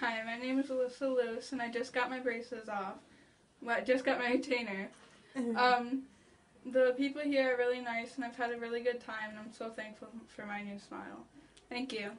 Hi, my name is Alyssa Luce, and I just got my braces off. Well, I just got my retainer. Mm-hmm. Um, the people here are really nice, and I've had a really good time, and I'm so thankful for my new smile. Thank you.